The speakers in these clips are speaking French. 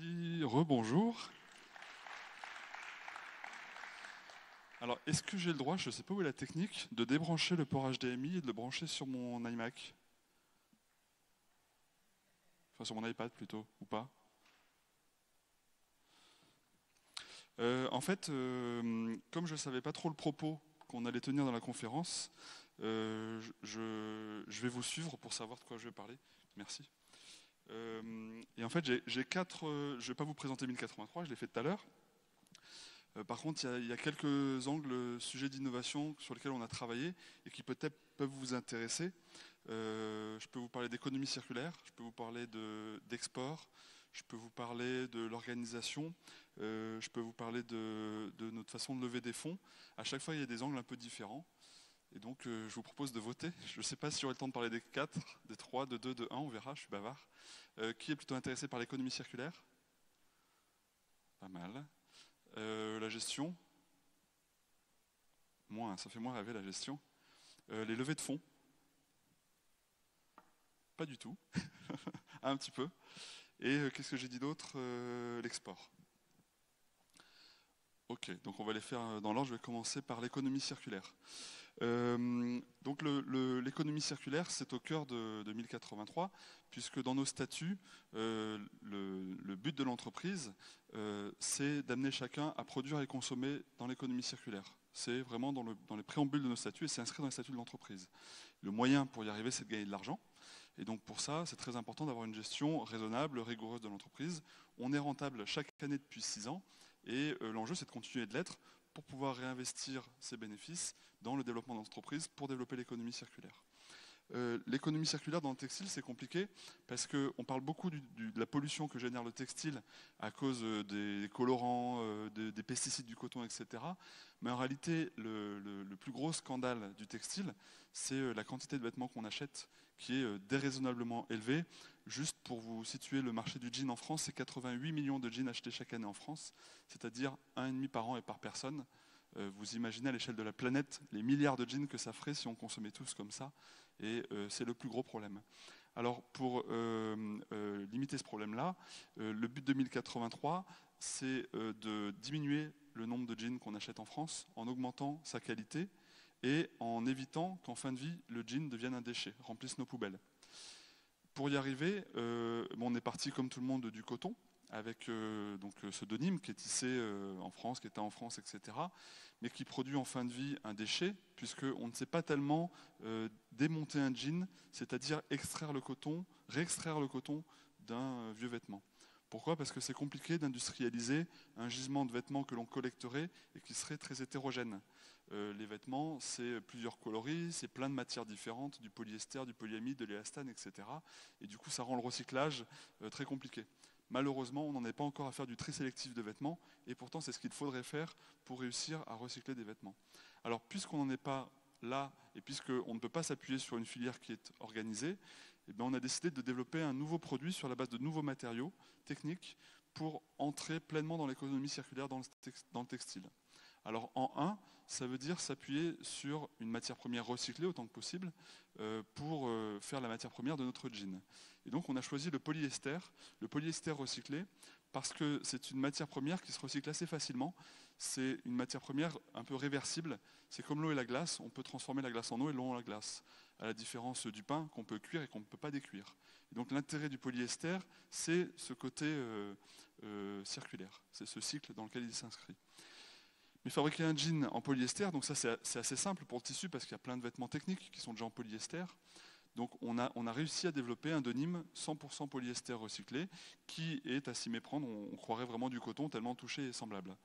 Rebonjour. Alors, est-ce que j'ai le droit, je ne sais pas où est la technique, de débrancher le port HDMI et de le brancher sur mon iMac? Enfin, sur mon iPad plutôt, ou pas? Euh, en fait, euh, comme je ne savais pas trop le propos qu'on allait tenir dans la conférence, euh, je vais vous suivre pour savoir de quoi je vais parler. Merci. Euh, et en fait, j'ai- quatre. euh, je ne vais pas vous présenter 1083, je l'ai fait tout à l'heure. Euh, par contre, il y a- quelques angles sujets d'innovation sur lesquels on a travaillé et qui peut-être peuvent vous intéresser. Je peux vous parler d'économie circulaire, je peux vous parler de- d'export, je peux vous parler de l'organisation, je peux vous parler de, de notre façon de lever des fonds. À chaque fois, il y a des angles un peu différents. Et donc, euh, je vous propose de voter. Je ne sais pas si j'aurai le temps de parler des 4, des 3, de 2, de 1, on verra, je suis bavard. Euh, qui est plutôt intéressé par l'économie circulaire? Pas mal. Euh, la gestion? Moins, ça fait moins rêver la gestion. Les levées de fonds? Pas du tout. un petit peu. Et qu'est-ce que j'ai dit d'autre? L'export. Ok, donc on va les faire dans l'ordre. Je vais commencer par l'économie circulaire. Euh, donc l'économie circulaire, c'est au cœur de, de 1083, puisque dans nos statuts, euh, le, but de l'entreprise, euh, c'est d'amener chacun à produire et consommer dans l'économie circulaire. C'est vraiment dans, dans les préambules de nos statuts et c'est inscrit dans les statuts de l'entreprise. Le moyen pour y arriver, c'est de gagner de l'argent. Et donc pour ça, c'est très important d'avoir une gestion raisonnable, rigoureuse de l'entreprise. On est rentable chaque année depuis six ans et l'enjeu, c'est de continuer de l'être pour pouvoir réinvestir ces bénéfices dans le développement d'entreprise pour développer l'économie circulaire. Euh, l'économie circulaire dans le textile, c'est compliqué parce qu'on parle beaucoup de la pollution que génère le textile à cause euh, des colorants, euh, de- des pesticides du coton, etc. Mais en réalité, le, plus gros scandale du textile, c'est la quantité de vêtements qu'on achète qui est euh, déraisonnablement élevée. Juste pour vous situer le marché du jean en France, c'est 88 millions de jeans achetés chaque année en France, c'est-à-dire 1,5 par an et par personne. Euh, vous imaginez à l'échelle de la planète les milliards de jeans que ça ferait si on consommait tous comme ça. Et euh, c'est le plus gros problème. Alors pour limiter ce problème-là, le but de 1083, c'est de diminuer le nombre de jeans qu'on achète en France en augmentant sa qualité et en évitant qu'en fin de vie, le jean devienne un déchet, remplisse nos poubelles. Pour y arriver, euh, on est parti comme tout le monde du coton, avec euh, donc, euh, ce denim qui est tissé euh, en France, qui était en France, etc., mais qui produit en fin de vie un déchet, puisqu'on ne sait pas tellement démonter un jean, c'est-à-dire extraire le coton, réextraire le coton d'un vieux vêtement. Pourquoi? Parce que c'est compliqué d'industrialiser un gisement de vêtements que l'on collecterait et qui serait très hétérogène. Les vêtements, c'est plusieurs coloris, c'est plein de matières différentes, du polyester, du polyamide, de l'éastane, etc. Et du coup, ça rend le recyclage euh, très compliqué. Malheureusement, on n'en est pas encore à faire du tri sélectif de vêtements, et pourtant c'est ce qu'il faudrait faire pour réussir à recycler des vêtements. Alors, puisqu'on n'en est pas là, et puisqu'on ne peut pas s'appuyer sur une filière qui est organisée, eh bien, on a décidé de développer un nouveau produit sur la base de nouveaux matériaux techniques pour entrer pleinement dans l'économie circulaire dans le textile. Alors en 1, ça veut dire s'appuyer sur une matière première recyclée autant que possible euh, pour euh, faire la matière première de notre jean. Et donc on a choisi le polyester, le polyester recyclé, parce que c'est une matière première qui se recycle assez facilement. C'est une matière première un peu réversible. C'est comme l'eau et la glace, on peut transformer la glace en eau et l'eau en la glace, à la différence du pain qu'on peut cuire et qu'on ne peut pas décuire. Et donc l'intérêt du polyester, c'est ce côté euh, circulaire, c'est ce cycle dans lequel il s'inscrit. Mais fabriquer un jean en polyester, c'est assez simple pour le tissu parce qu'il y a plein de vêtements techniques qui sont déjà en polyester. Donc on a, réussi à développer un denim 100% polyester recyclé qui est à s'y méprendre, on, on croirait vraiment du coton tellement touché et semblable.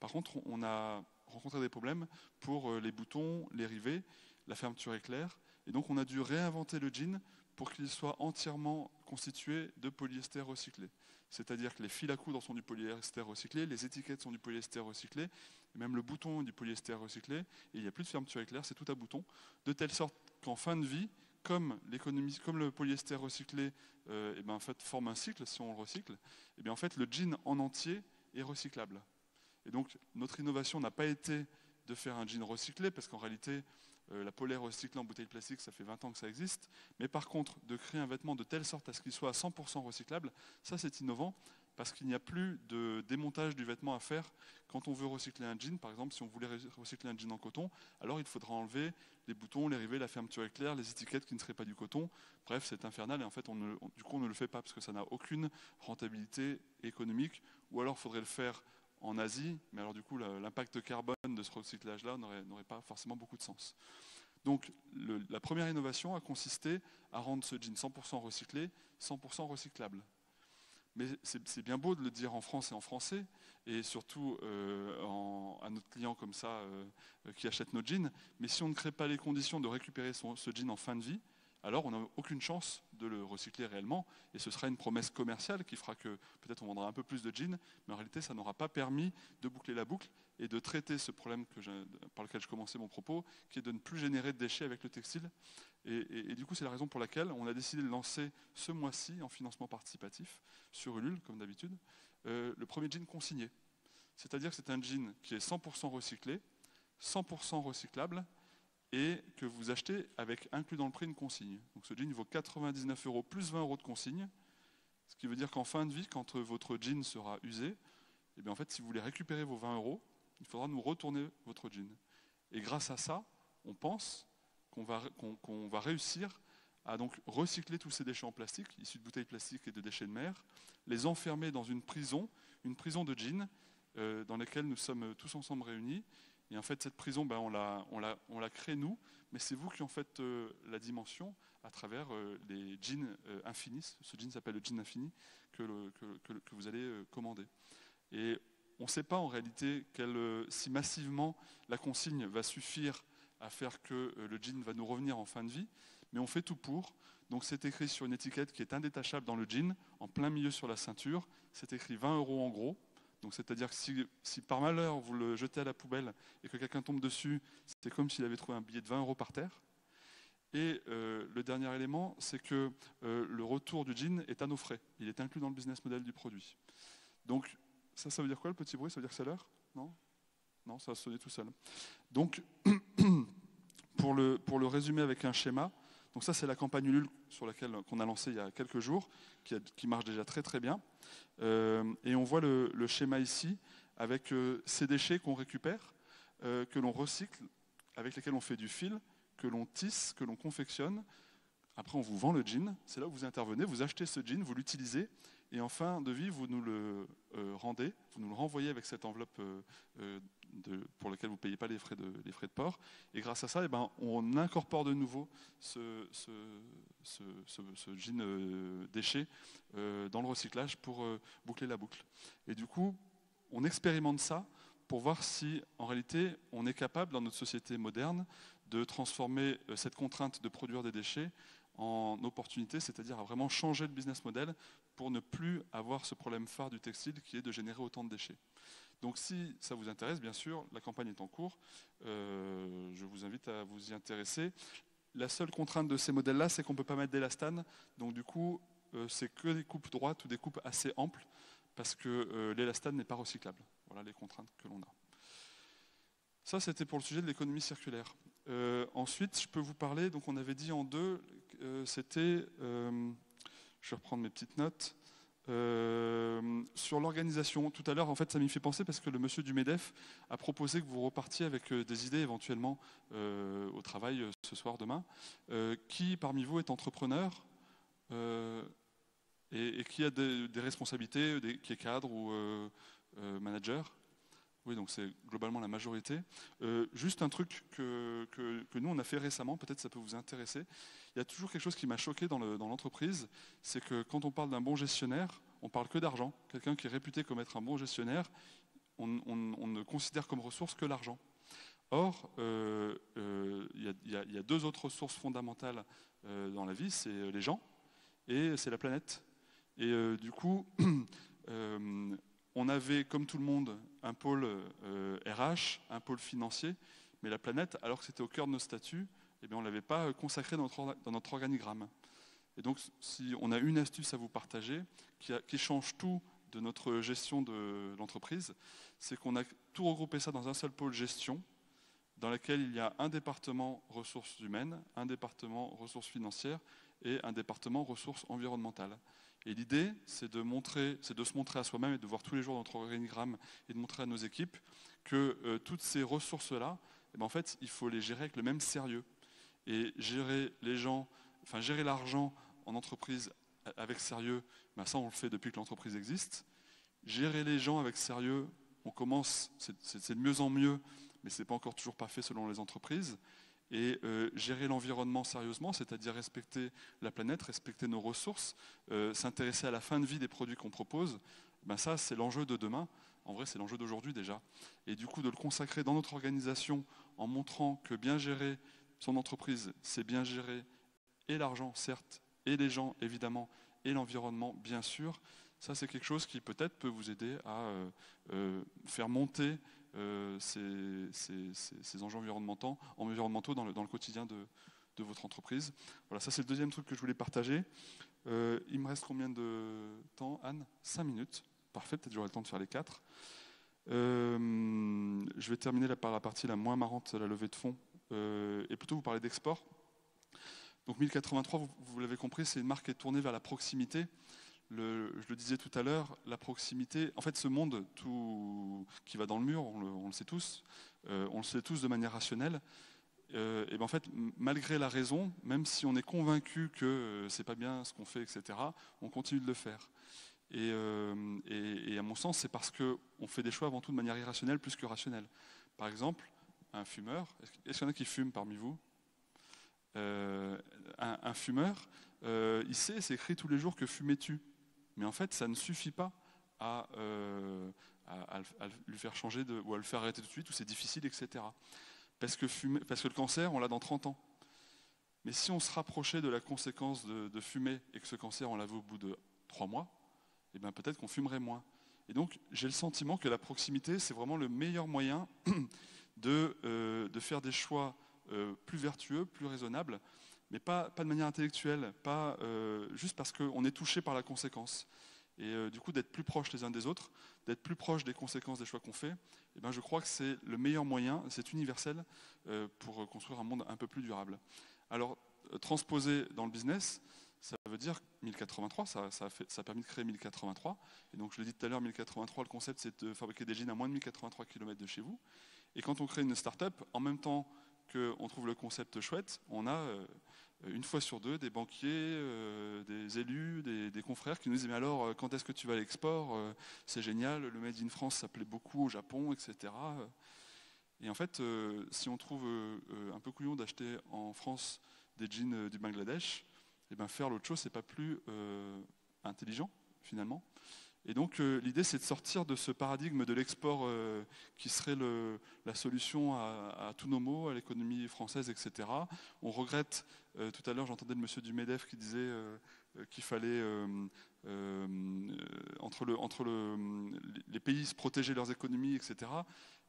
Par contre, on a rencontré des problèmes pour euh, les boutons, les rivets, la fermeture éclair, et donc on a dû réinventer le jean pour qu'il soit entièrement constitué de polyester recyclé. C'est-à-dire que les fils à coudre sont du polyester recyclé, les étiquettes sont du polyester recyclé, et même le bouton est du polyester recyclé, et il n'y a plus de fermeture éclair, c'est tout à bouton, de telle sorte qu'en fin de vie, comme, le polyester recyclé euh, eh ben, forme un cycle, si on le recycle, eh bien, en fait, le jean en entier est recyclable. Et donc, notre innovation n'a pas été de faire un jean recyclé, parce qu'en réalité, euh, la polaire recyclée en bouteille plastique, ça fait 20 ans que ça existe. Mais par contre, de créer un vêtement de telle sorte à ce qu'il soit à 100% recyclable, ça c'est innovant, parce qu'il n'y a plus de démontage du vêtement à faire quand on veut recycler un jean. Par exemple, si on voulait recycler un jean en coton, alors il faudra enlever les boutons, les rivets, la fermeture éclair, les étiquettes qui ne seraient pas du coton. Bref, c'est infernal et en fait, du coup, on ne le fait pas parce que ça n'a aucune rentabilité économique. Ou alors, il faudrait le faire en Asie, mais alors du coup, l'impact carbone de ce recyclage-là n'aurait pas forcément beaucoup de sens. Donc la première innovation a consisté à rendre ce jean 100% recyclé, 100% recyclable. Mais c'est bien beau de le dire en France et en français, et surtout euh, à notre client comme ça euh, qui achète nos jeans. Mais si on ne crée pas les conditions de récupérer ce jean en fin de vie, alors on n'a aucune chance de le recycler réellement. Et ce sera une promesse commerciale qui fera que peut-être on vendra un peu plus de jeans, mais en réalité ça n'aura pas permis de boucler la boucle et de traiter ce problème par lequel je commençais mon propos, qui est de ne plus générer de déchets avec le textile. Et, du coup, c'est la raison pour laquelle on a décidé de lancer ce mois-ci, en financement participatif, sur Ulule, comme d'habitude, euh, le premier jean consigné. C'est-à-dire que c'est un jean qui est 100% recyclé, 100% recyclable, et que vous achetez avec inclus dans le prix une consigne. Donc ce jean vaut 99 euros plus 20 euros de consigne, ce qui veut dire qu'en fin de vie, quand votre jean sera usé, et eh bien si vous voulez récupérer vos 20 euros, il faudra nous retourner votre jean. Et grâce à ça, on pense qu'on va, va, réussir à donc recycler tous ces déchets en plastique, issus de bouteilles plastiques et de déchets de mer, les enfermer dans une prison, une prison de jeans, euh, dans laquelle nous sommes tous ensemble réunis. Et en fait, cette prison, ben, on, la, crée nous, mais c'est vous qui en faites euh, la dimension à travers euh, les jeans infinis. Ce jean s'appelle le jean infini que, vous allez commander. Et on ne sait pas en réalité euh, si massivement la consigne va suffire à faire que euh, le jean va nous revenir en fin de vie, mais on fait tout pour. Donc c'est écrit sur une étiquette qui est indétachable dans le jean, en plein milieu sur la ceinture. C'est écrit 20 euros en gros. Donc c'est-à-dire que si, par malheur vous le jetez à la poubelle et que quelqu'un tombe dessus, c'est comme s'il avait trouvé un billet de 20 euros par terre. Et euh, le dernier élément, c'est que le retour du jean est à nos frais. Il est inclus dans le business model du produit. Donc ça, ça veut dire quoi le petit bruit? Ça veut dire que c'est l'heure? Non? Non, ça va sonner tout seul. Donc, pour le, pour le résumer avec un schéma, donc ça c'est la campagne Ulule sur laquelle qu'on a lancé il y a quelques jours, qui, marche déjà très très bien. Euh, et on voit le, schéma ici avec euh, ces déchets qu'on récupère, euh, que l'on recycle, avec lesquels on fait du fil, que l'on tisse, que l'on confectionne. Après on vous vend le jean, c'est là où vous intervenez, vous achetez ce jean, vous l'utilisez, et en fin de vie, vous nous le euh, rendez, vous nous le renvoyez avec cette enveloppe euh, euh, pour laquelle vous ne payez pas les frais, de, port. Et grâce à ça, eh ben, on incorpore de nouveau ce, jean déchet dans le recyclage pour boucler la boucle. Et du coup, on expérimente ça pour voir si, en réalité, on est capable, dans notre société moderne, de transformer cette contrainte de produire des déchets en opportunité, c'est-à-dire à vraiment changer le business model pour ne plus avoir ce problème phare du textile qui est de générer autant de déchets. Donc si ça vous intéresse, bien sûr, la campagne est en cours. Euh, je vous invite à vous y intéresser. La seule contrainte de ces modèles-là, c'est qu'on ne peut pas mettre d'élastane. Donc du coup, euh, c'est que des coupes droites ou des coupes assez amples, parce que euh, l'élastane n'est pas recyclable. Voilà les contraintes que l'on a. Ça, c'était pour le sujet de l'économie circulaire. ensuite, je peux vous parler, donc on avait dit en deux, c'était je vais reprendre mes petites notes. Euh, sur l'organisation, tout à l'heure, en fait, ça m'y fait penser parce que le monsieur du MEDEF a proposé que vous repartiez avec euh, des idées éventuellement euh, au travail ce soir, demain. qui parmi vous est entrepreneur et, qui a des, des responsabilités, qui est cadre ou manager? Oui, donc c'est globalement la majorité. Euh, juste un truc que, nous, on a fait récemment, peut-être ça peut vous intéresser. Il y a toujours quelque chose qui m'a choqué dans l'entreprise, c'est que quand on parle d'un bon gestionnaire, on parle que d'argent. Quelqu'un qui est réputé comme être un bon gestionnaire, on, ne considère comme ressource que l'argent. Or, euh, euh, il, y a, deux autres ressources fondamentales dans la vie, c'est les gens et c'est la planète. Et du coup, on avait, comme tout le monde, un pôle RH, euh, un pôle financier, mais la planète, alors que c'était au cœur de nos statuts, eh on ne l'avait pas consacré dans notre, organigramme. Et donc, si on a une astuce à vous partager, qui, change tout de notre gestion de l'entreprise, c'est qu'on a tout regroupé ça dans un seul pôle gestion, dans lequel il y a un département ressources humaines, un département ressources financières et un département ressources environnementales. Et l'idée, c'est de, c'est se montrer à soi-même et de voir tous les jours notre organigramme et de montrer à nos équipes que euh, toutes ces ressources-là, eh ben, en fait, il faut les gérer avec le même sérieux. Et gérer les gens, enfin gérer l'argent en entreprise avec sérieux, ben, ça on le fait depuis que l'entreprise existe. Gérer les gens avec sérieux, on commence, c'est de mieux en mieux, mais ce n'est pas encore toujours pas fait selon les entreprises et euh, gérer l'environnement sérieusement, c'est-à-dire respecter la planète, respecter nos ressources, euh, s'intéresser à la fin de vie des produits qu'on propose, ben ça c'est l'enjeu de demain. En vrai, c'est l'enjeu d'aujourd'hui déjà. Et du coup, de le consacrer dans notre organisation en montrant que bien gérer son entreprise, c'est bien gérer et l'argent, certes, et les gens, évidemment, et l'environnement, bien sûr. Ça, c'est quelque chose qui peut-être peut vous aider à euh, faire monter euh, ces, enjeux environnementaux, environnementaux dans, le, quotidien de, votre entreprise. Voilà, ça c'est le deuxième truc que je voulais partager. Euh, il me reste combien de temps, Anne? Cinq minutes. Parfait, peut-être j'aurai le temps de faire les quatre. Euh, je vais terminer par la partie la moins marrante, la levée de fonds, et plutôt vous parler d'export. Donc 1083, vous, vous l'avez compris, c'est une marque qui est tournée vers la proximité je le disais tout à l'heure, la proximité, en fait ce monde qui va dans le mur, on le, sait tous, euh, on le sait tous de manière rationnelle, euh, et ben en fait, malgré la raison, même si on est convaincu que euh, c'est pas bien ce qu'on fait, etc., on continue de le faire. Et, à mon sens, c'est parce qu'on fait des choix avant tout de manière irrationnelle plus que rationnelle. Par exemple, un fumeur, est-ce qu'il y en a qui fument parmi vous? Un, fumeur, il sait, c'est écrit tous les jours que fumer tue. Mais en fait, ça ne suffit pas à, euh, lui faire changer ou à le faire arrêter tout de suite, ou c'est difficile, etc. Parce que, le cancer, on l'a dans 30 ans. Mais si on se rapprochait de la conséquence de, fumer et que ce cancer, on l'avait au bout de 3 mois, eh bien peut-être qu'on fumerait moins. Et donc, j'ai le sentiment que la proximité, c'est vraiment le meilleur moyen de, euh, de faire des choix euh, plus vertueux, plus raisonnables, mais pas, de manière intellectuelle, pas euh, juste parce qu'on est touché par la conséquence. Et euh, du coup, d'être plus proche les uns des autres, d'être plus proche des conséquences des choix qu'on fait, eh ben, je crois que c'est le meilleur moyen, c'est universel, euh, pour construire un monde un peu plus durable. Alors, transposer dans le business, ça veut dire 1083, ça, a ça, a permis de créer 1083. Et donc, je l'ai dit tout à l'heure, 1083, le concept, c'est de fabriquer des jeans à moins de 1083 km de chez vous. Et quand on crée une start-up, en même temps qu'on trouve le concept chouette, on a euh, une fois sur deux, des banquiers, euh, des élus, des, confrères qui nous disent Mais alors, euh, quand est-ce que tu vas à l'export C'est génial, le Made in France s'appelait beaucoup au Japon, etc. Et en fait, si on trouve un peu couillon d'acheter en France des jeans du Bangladesh, et eh ben faire l'autre chose, c'est pas plus intelligent finalement. Et donc l'idée, c'est de sortir de ce paradigme de l'export qui serait la solution à, tous nos maux, à l'économie française, etc. On regrette euh, tout à l'heure, j'entendais le monsieur du MEDEF qui disait euh, euh, qu'il fallait, entre, le, entre le, les pays, se protéger leurs économies, etc.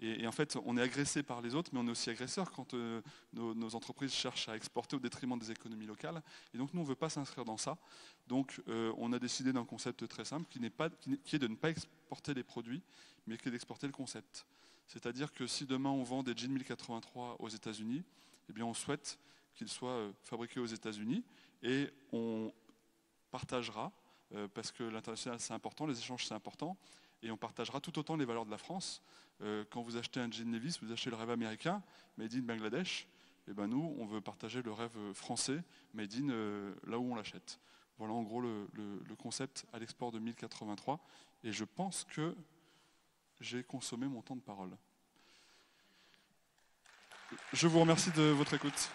Et, en fait, on est agressé par les autres, mais on est aussi agresseur quand nos, entreprises cherchent à exporter au détriment des économies locales. Et donc, nous, on ne veut pas s'inscrire dans ça. Donc, on a décidé d'un concept très simple qui, est de ne pas exporter les produits, mais qui est d'exporter le concept. C'est-à-dire que si demain on vend des jeans 1083 aux États-Unis, eh bien on souhaite qu'il soit euh, fabriqué aux États-Unis et on partagera, euh, parce que l'international c'est important, les échanges c'est important, et on partagera tout autant les valeurs de la France. Euh, quand vous achetez un jean Levis, vous achetez le rêve américain, made in Bangladesh, et ben nous, on veut partager le rêve français, made in là où on l'achète. Voilà en gros le concept à l'export de 1083, et je pense que j'ai consommé mon temps de parole. Je vous remercie de votre écoute.